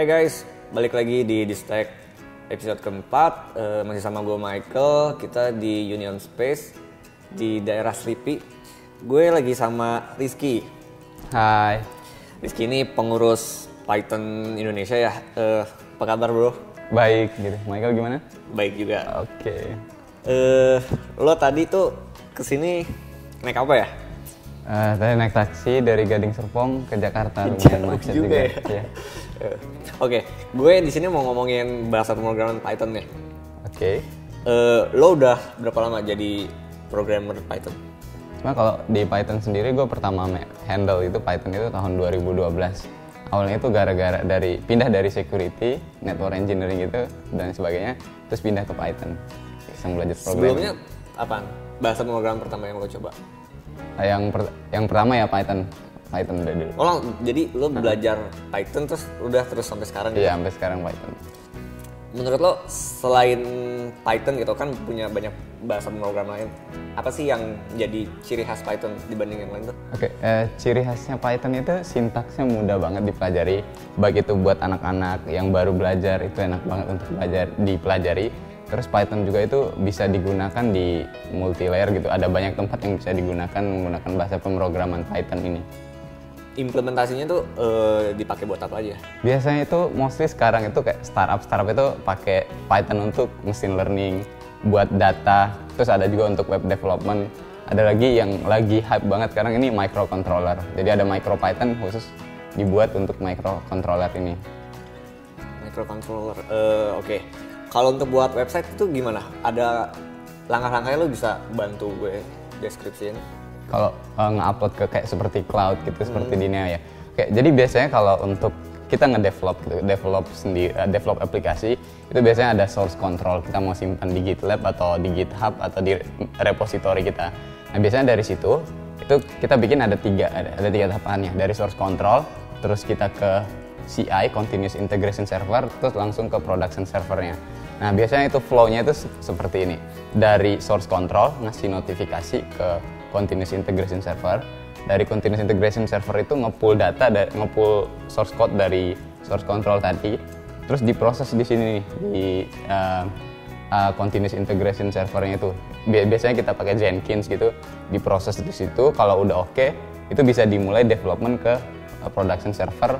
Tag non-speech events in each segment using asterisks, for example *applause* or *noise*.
Hai guys, balik lagi di Distek episode keempat Eh, Masih sama gue Michael, kita di Union Space di daerah Sleepy Gue lagi sama Rizky Hai. Rizky ini pengurus Python Indonesia ya Eh, Apa kabar bro? Baik gitu. Michael gimana? Baik juga Oke. Eh, Lo tadi tuh ke sini naik apa ya? Eh, tadi naik taksi dari Gading Serpong ke Jakarta *laughs* lumayan Jauh macet juga juga. ya. *laughs* Oke, gue di sini mau ngomongin bahasa pemrograman Python nih Oke. Eh, Lo udah berapa lama jadi programmer Python? Cuma kalau di Python sendiri gue pertama handle itu Python itu tahun 2012. Awalnya itu gara-gara dari pindah dari security, network engineering gitu dan sebagainya, terus pindah ke Python. Iseng belajar programming. Sebelumnya apaan? Bahasa pemrograman pertama yang lo coba? Eh, yang per- yang pertama ya Python. Python udah dulu. Oh, jadi lo belajar Python terus udah terus sampai sekarang gitu? Iya, sampai sekarang Python. Menurut lo selain Python gitu kan punya banyak bahasa pemrograman lain, apa sih yang jadi ciri khas Python dibanding yang lain tuh? Oke, eh, ciri khasnya Python itu sintaksnya mudah banget dipelajari. Baik itu buat anak-anak yang baru belajar itu enak banget untuk belajar dipelajari. Terus Python juga itu bisa digunakan di multi layer gitu. Ada banyak tempat yang bisa digunakan menggunakan bahasa pemrograman Python ini. Implementasinya tuh eh, dipakai buat apa aja? Biasanya itu mostly sekarang itu kayak startup startup itu pakai Python untuk machine learning, buat data. Terus ada juga untuk web development. Ada lagi yang lagi hype banget sekarang ini microcontroller. Jadi ada micro Python khusus dibuat untuk microcontroller ini. Microcontroller. Eh, Oke. Kalau untuk buat website itu gimana? Ada langkah-langkahnya lo bisa bantu gue deskripsiin? Kalau uh, nge-upload ke kayak seperti cloud gitu seperti di Neo ya. Oke, jadi biasanya kalau untuk kita nge-develop gitu, develop sendiri, uh, develop aplikasi itu biasanya ada source control. Kita mau simpan di GitLab atau di GitHub atau di repository kita. Nah biasanya dari situ itu kita bikin ada tiga ada, ada tiga tahapannya dari source control, terus kita ke CI (Continuous Integration Server), terus langsung ke production servernya. Nah biasanya itu flow-nya itu se- seperti ini. Dari source control ngasih notifikasi ke continuous integration server. Dari continuous integration server itu nge-pull data, da- nge-pull source code dari source control tadi, terus diproses di sini di uh, uh, continuous integration servernya itu. Bi- Biasanya kita pakai Jenkins gitu, diproses di situ. Kalau udah oke, itu bisa dimulai development ke uh, production server.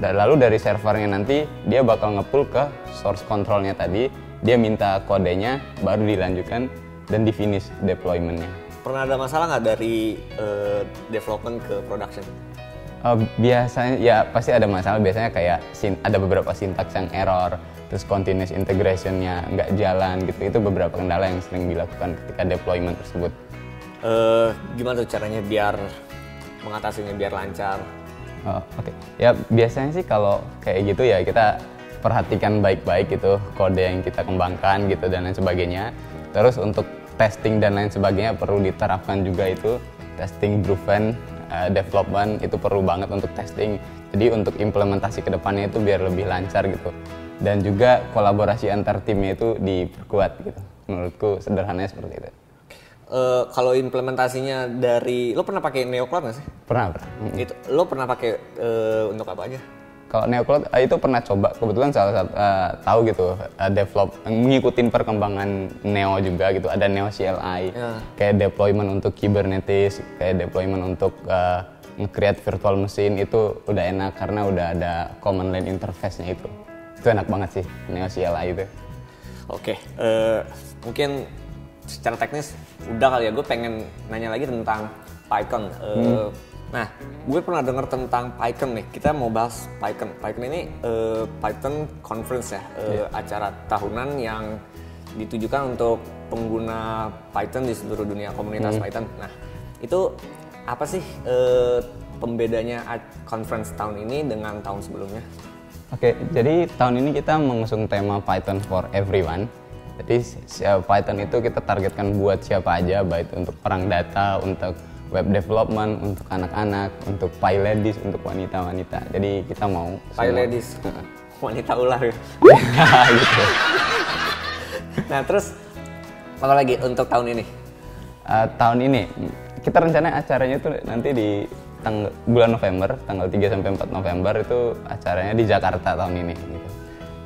Dan lalu dari servernya nanti dia bakal nge-pull ke source controlnya tadi, dia minta kodenya, baru dilanjutkan dan di finish deploymentnya. Pernah ada masalah nggak dari eh, development ke production? Uh, biasanya ya pasti ada masalah. Biasanya kayak sin- ada beberapa sintaks yang error terus continuous integrationnya nggak jalan gitu. Itu beberapa kendala yang sering dilakukan ketika deployment tersebut. Eh, gimana tuh caranya biar mengatasinya biar lancar? Oh, oke. Ya biasanya sih kalau kayak gitu ya kita perhatikan baik-baik gitu kode yang kita kembangkan gitu dan lain sebagainya. Terus untuk testing dan lain sebagainya perlu diterapkan juga itu testing driven uh, development itu perlu banget untuk testing jadi untuk implementasi ke depannya itu biar lebih lancar gitu dan juga kolaborasi antar timnya itu diperkuat gitu menurutku sederhananya seperti itu Eh, kalau implementasinya dari lo pernah pakai NeoCloud nggak sih? pernah pernah. Itu lo pernah pakai eh, untuk apa aja? Kalau NeoCloud eh, itu pernah coba kebetulan salah satu eh, tahu gitu eh, develop ngikutin perkembangan Neo juga gitu ada Neo CLI Ya. kayak deployment untuk Kubernetes kayak deployment untuk eh, nge-create virtual machine itu udah enak karena udah ada command line interface-nya itu itu enak banget sih Neo CLI itu Oke, eh, mungkin secara teknis udah kali ya. Gue pengen nanya lagi tentang Python. Eh, Nah, gue pernah denger tentang Python nih. Kita mau bahas Python. Python ini eh, Python Conference ya, eh, acara tahunan yang ditujukan untuk pengguna Python di seluruh dunia komunitas Python. Nah, itu apa sih eh, pembedanya conference tahun ini dengan tahun sebelumnya? Oke, jadi tahun ini kita mengusung tema Python for Everyone. Jadi Python itu kita targetkan buat siapa aja, baik untuk orang data, untuk web development, untuk anak-anak, untuk pie ladies, untuk wanita-wanita. Jadi kita mau Pie semua- ladies, *laughs* wanita ular ya. gitu. Nah terus apa lagi untuk tahun ini? Eh, tahun ini kita rencana acaranya tuh nanti di tanggal bulan November, tanggal 3 sampai 4 November itu acaranya di Jakarta tahun ini gitu.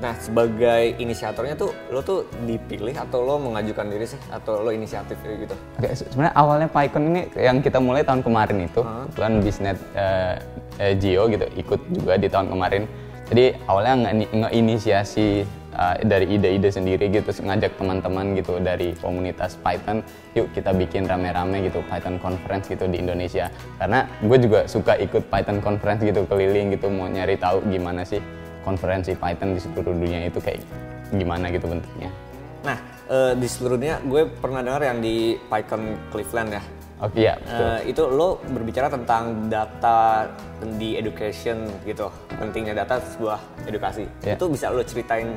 Nah, sebagai inisiatornya tuh lo tuh dipilih atau lo mengajukan diri sih atau lo inisiatif gitu? Oke, se- sebenarnya awalnya PyCon ini yang kita mulai tahun kemarin itu, bulan bisnet eh, eh, Gio gitu ikut juga di tahun kemarin. Jadi awalnya nge- nge-inisiasi eh, dari ide-ide sendiri gitu, terus ngajak teman-teman gitu dari komunitas Python, yuk kita bikin rame-rame gitu Python conference gitu di Indonesia. Karena gue juga suka ikut Python conference gitu keliling gitu, mau nyari tahu gimana sih konferensi Python di seluruh dunia itu kayak gimana gitu bentuknya. Nah, eh, di seluruh dunia gue pernah dengar yang di PyCon Cleveland ya. Oke ya, betul. Eh, itu lo berbicara tentang data di education gitu, pentingnya data sebuah edukasi. Ya. Itu bisa lo ceritain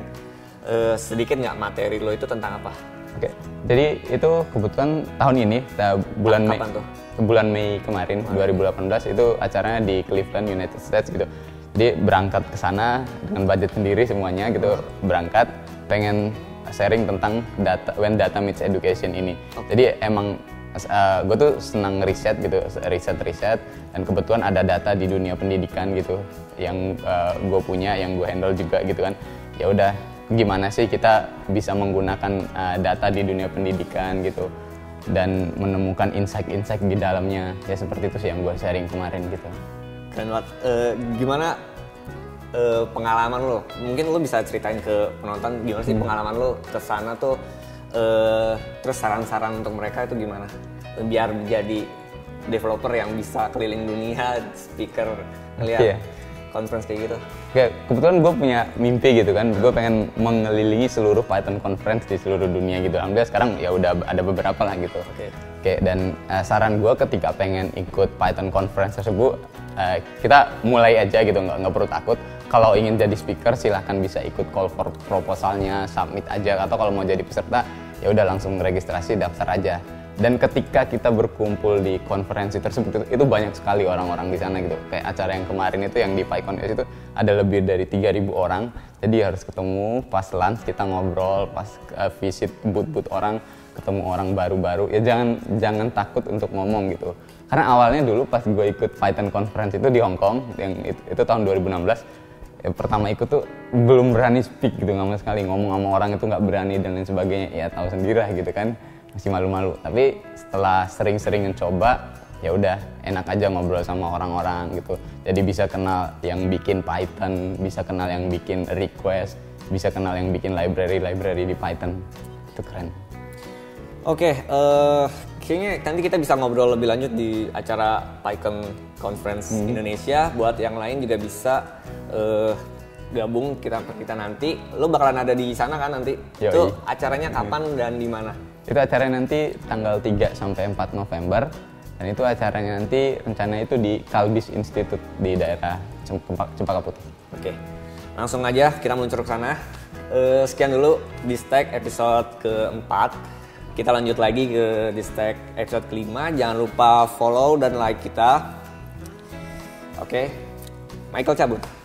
eh, sedikit nggak materi lo itu tentang apa? Oke, jadi itu kebetulan tahun ini bulan Mei, Kapan tuh? bulan Mei kemarin 2018 itu acaranya di Cleveland United States gitu. Jadi berangkat ke sana dengan budget sendiri semuanya gitu berangkat pengen sharing tentang data when data meets education ini. Jadi emang gue tuh senang riset gitu, riset-riset dan kebetulan ada data di dunia pendidikan gitu yang gue punya, yang gue handle juga gitu kan. Ya udah gimana sih kita bisa menggunakan uh, data di dunia pendidikan gitu dan menemukan insight-insight di dalamnya ya seperti itu sih yang gue sharing kemarin gitu Keren banget. Eh, gimana eh, pengalaman lo? Mungkin lo bisa ceritain ke penonton gimana Hmm. sih pengalaman lo ke sana tuh. eh, terus saran-saran untuk mereka itu gimana? Biar jadi developer yang bisa keliling dunia, speaker, ngeliat Iya. conference kayak gitu. Kayak kebetulan gue punya mimpi gitu kan, gue pengen mengelilingi seluruh Python conference di seluruh dunia gitu. Alhamdulillah sekarang ya udah ada beberapa lah gitu. Oke. Oke, dan eh, saran gue ketika pengen ikut Python conference tersebut, eh, kita mulai aja gitu, nggak nggak perlu takut. Kalau ingin jadi speaker silahkan bisa ikut call for proposalnya, submit aja. Atau kalau mau jadi peserta, ya udah langsung registrasi, daftar aja. Dan ketika kita berkumpul di konferensi tersebut itu, banyak sekali orang-orang di sana gitu. Kayak acara yang kemarin itu yang di PyCon itu ada lebih dari 3000 orang. Jadi harus ketemu pas lunch kita ngobrol, pas eh, visit booth-booth orang, ketemu orang baru-baru. Ya jangan jangan takut untuk ngomong gitu. Karena awalnya dulu pas gue ikut Python conference itu di Hong Kong yang itu, itu tahun 2016 ya, pertama ikut tuh belum berani speak gitu sama sekali ngomong sama orang itu nggak berani dan lain sebagainya ya tahu sendiri lah gitu kan masih malu-malu tapi setelah sering-sering mencoba ya udah enak aja ngobrol sama orang-orang gitu jadi bisa kenal yang bikin Python bisa kenal yang bikin request bisa kenal yang bikin library-library di Python itu keren Oke, eh, kayaknya nanti kita bisa ngobrol lebih lanjut di acara PyCon Conference Hmm. Indonesia. Buat yang lain juga bisa eh, gabung kita kita nanti. Lo bakalan ada di sana kan nanti? Yoi. Itu acaranya kapan dan di mana? Itu acaranya nanti tanggal 3 sampai 4 November dan itu acaranya nanti rencana itu di Kalbis Institute di daerah Cempa- Cempaka Putih. Oke, langsung aja kita meluncur ke sana. Eh, sekian dulu di stack episode keempat. Kita lanjut lagi ke di stack episode kelima. Jangan lupa follow dan like kita. Oke, Michael cabut.